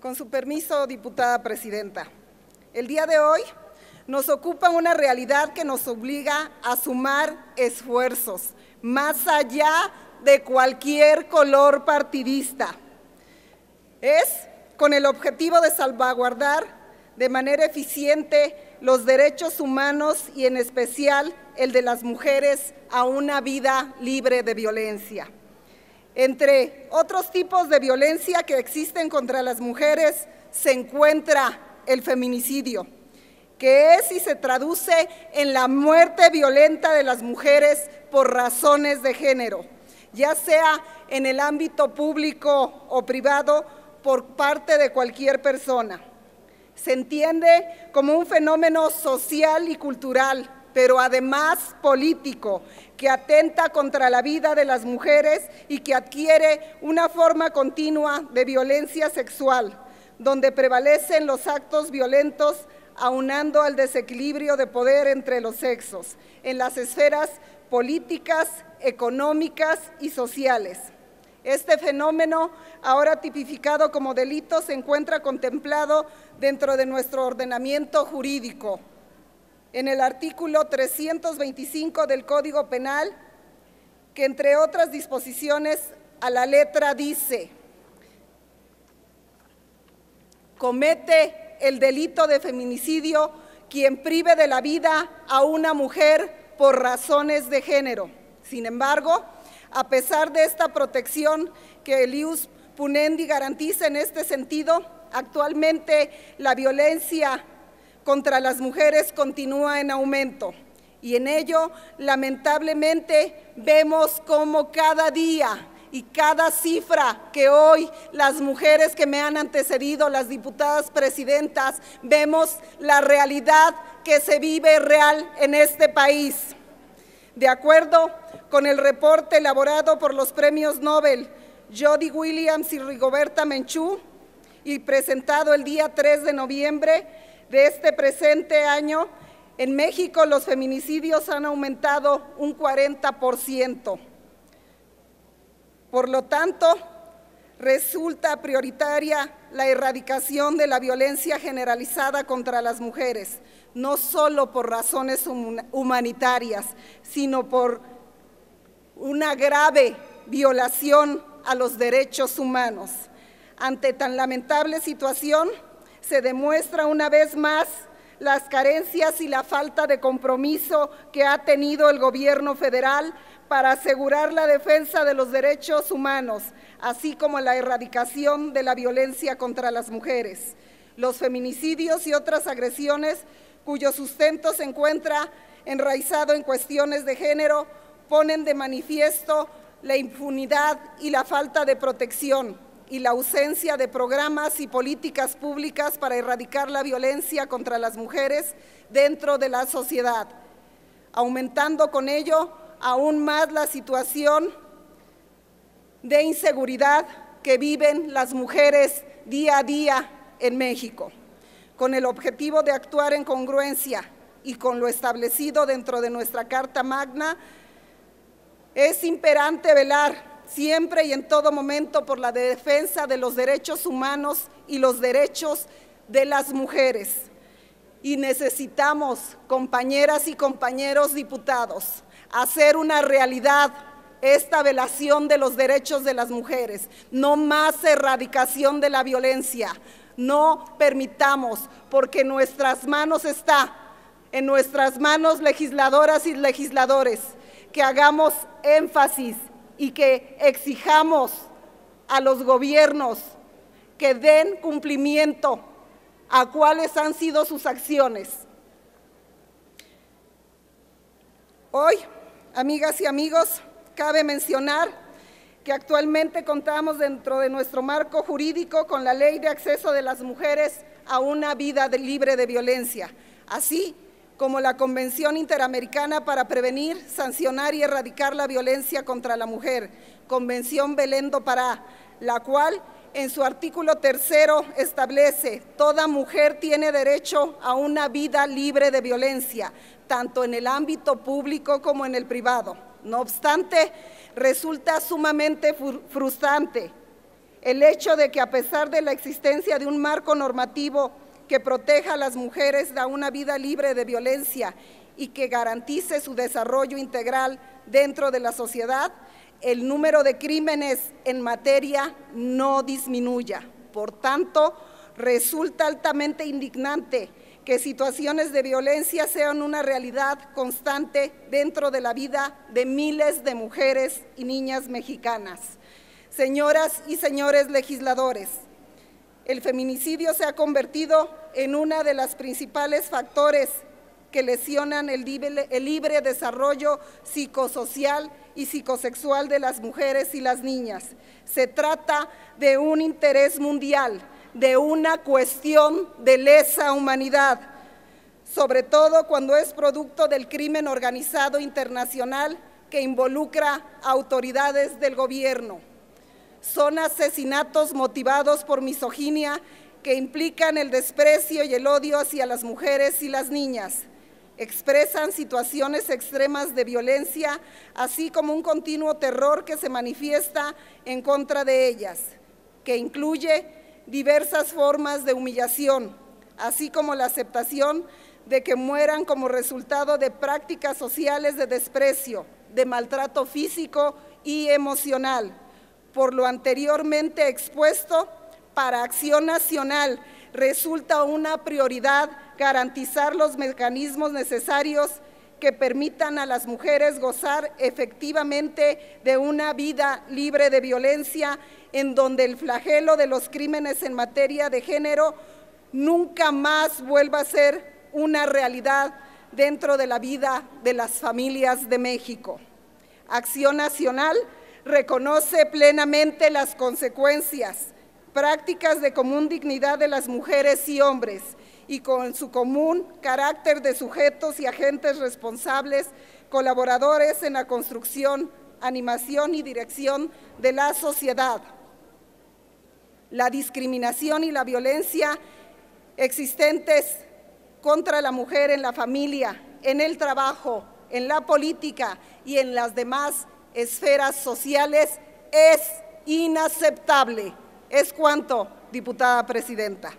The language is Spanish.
Con su permiso, diputada presidenta. El día de hoy nos ocupa una realidad que nos obliga a sumar esfuerzos, más allá de cualquier color partidista. Es con el objetivo de salvaguardar de manera eficiente los derechos humanos y en especial el de las mujeres a una vida libre de violencia. Entre otros tipos de violencia que existen contra las mujeres se encuentra el feminicidio, que es y se traduce en la muerte violenta de las mujeres por razones de género, ya sea en el ámbito público o privado por parte de cualquier persona. Se entiende como un fenómeno social y cultural pero además político, que atenta contra la vida de las mujeres y que adquiere una forma continua de violencia sexual, donde prevalecen los actos violentos aunando al desequilibrio de poder entre los sexos, en las esferas políticas, económicas y sociales. Este fenómeno, ahora tipificado como delito, se encuentra contemplado dentro de nuestro ordenamiento jurídico, en el artículo 325 del Código Penal, que entre otras disposiciones a la letra dice, comete el delito de feminicidio quien prive de la vida a una mujer por razones de género. Sin embargo, a pesar de esta protección que el IUS Punendi garantiza en este sentido, actualmente la violencia contra las mujeres continúa en aumento y en ello lamentablemente vemos como cada día y cada cifra que hoy las mujeres que me han antecedido, las diputadas presidentas, vemos la realidad que se vive real en este país. De acuerdo con el reporte elaborado por los premios Nobel Jody Williams y Rigoberta Menchú y presentado el día 3 de noviembre, de este presente año, en México los feminicidios han aumentado un 40%. Por lo tanto, resulta prioritaria la erradicación de la violencia generalizada contra las mujeres, no solo por razones humanitarias, sino por una grave violación a los derechos humanos. Ante tan lamentable situación, se demuestra una vez más las carencias y la falta de compromiso que ha tenido el gobierno federal para asegurar la defensa de los derechos humanos, así como la erradicación de la violencia contra las mujeres. Los feminicidios y otras agresiones cuyo sustento se encuentra enraizado en cuestiones de género ponen de manifiesto la impunidad y la falta de protección y la ausencia de programas y políticas públicas para erradicar la violencia contra las mujeres dentro de la sociedad, aumentando con ello aún más la situación de inseguridad que viven las mujeres día a día en México, con el objetivo de actuar en congruencia y con lo establecido dentro de nuestra Carta Magna, es imperante velar siempre y en todo momento por la defensa de los derechos humanos y los derechos de las mujeres. Y necesitamos, compañeras y compañeros diputados, hacer una realidad esta velación de los derechos de las mujeres, no más erradicación de la violencia. No permitamos, porque nuestras manos está, en nuestras manos legisladoras y legisladores, que hagamos énfasis y que exijamos a los gobiernos que den cumplimiento a cuáles han sido sus acciones. Hoy, amigas y amigos, cabe mencionar que actualmente contamos dentro de nuestro marco jurídico con la Ley de Acceso de las Mujeres a una vida libre de violencia, así como la Convención Interamericana para Prevenir, Sancionar y Erradicar la Violencia contra la Mujer, Convención Belén do Pará, la cual en su artículo tercero establece, toda mujer tiene derecho a una vida libre de violencia, tanto en el ámbito público como en el privado. No obstante, resulta sumamente frustrante El hecho de que a pesar de la existencia de un marco normativo que proteja a las mujeres da una vida libre de violencia y que garantice su desarrollo integral dentro de la sociedad, el número de crímenes en materia no disminuya. Por tanto, resulta altamente indignante que situaciones de violencia sean una realidad constante dentro de la vida de miles de mujeres y niñas mexicanas. Señoras y señores legisladores, el feminicidio se ha convertido en uno de los principales factores que lesionan el libre, el libre, desarrollo psicosocial y psicosexual de las mujeres y las niñas. Se trata de un interés mundial, de una cuestión de lesa humanidad, sobre todo cuando es producto del crimen organizado internacional que involucra autoridades del gobierno. Son asesinatos motivados por misoginia que implican el desprecio y el odio hacia las mujeres y las niñas. Expresan situaciones extremas de violencia, así como un continuo terror que se manifiesta en contra de ellas, que incluye diversas formas de humillación, así como la aceptación de que mueran como resultado de prácticas sociales de desprecio, de maltrato físico y emocional. Por lo anteriormente expuesto, para Acción Nacional resulta una prioridad garantizar los mecanismos necesarios que permitan a las mujeres gozar efectivamente de una vida libre de violencia, en donde el flagelo de los crímenes en materia de género nunca más vuelva a ser una realidad dentro de la vida de las familias de México. Acción Nacional reconoce plenamente las consecuencias prácticas de común dignidad de las mujeres y hombres y con su común carácter de sujetos y agentes responsables, colaboradores en la construcción, animación y dirección de la sociedad. La discriminación y la violencia existentes contra la mujer en la familia, en el trabajo, en la política y en las demás esferas sociales es inaceptable. Es cuanto, diputada presidenta.